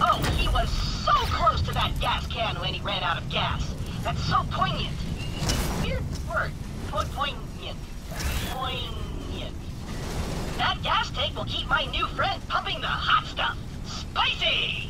Oh, he was so close to that gas can when he ran out of gas. That's so poignant. Weird word. Po poignant. Poignant. That gas tank will keep my new friend pumping the hot stuff. Spicy!